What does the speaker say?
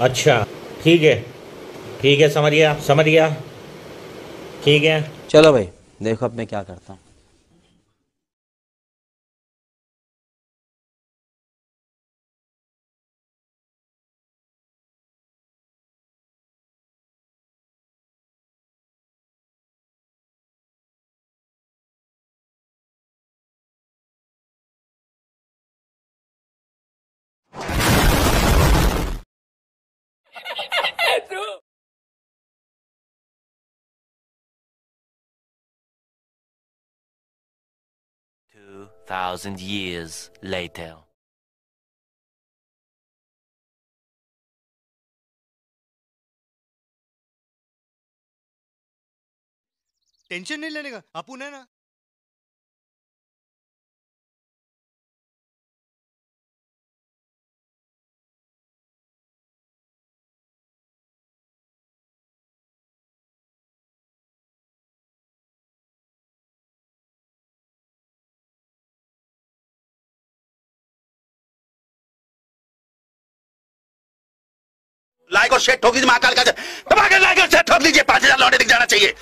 अच्छा ठीक है ठीक है, समझ गया समझ गया, ठीक है। चलो भाई, देखो अब मैं क्या करता हूँ। thousand years later. टेंशन नहीं लेने का अपुन है ना लाइक और शेयर ठोक दीजिए महाकाल का दबा के लाइक और शेयर ठोक दीजिए पांच हजार लौटे दिख जाना चाहिए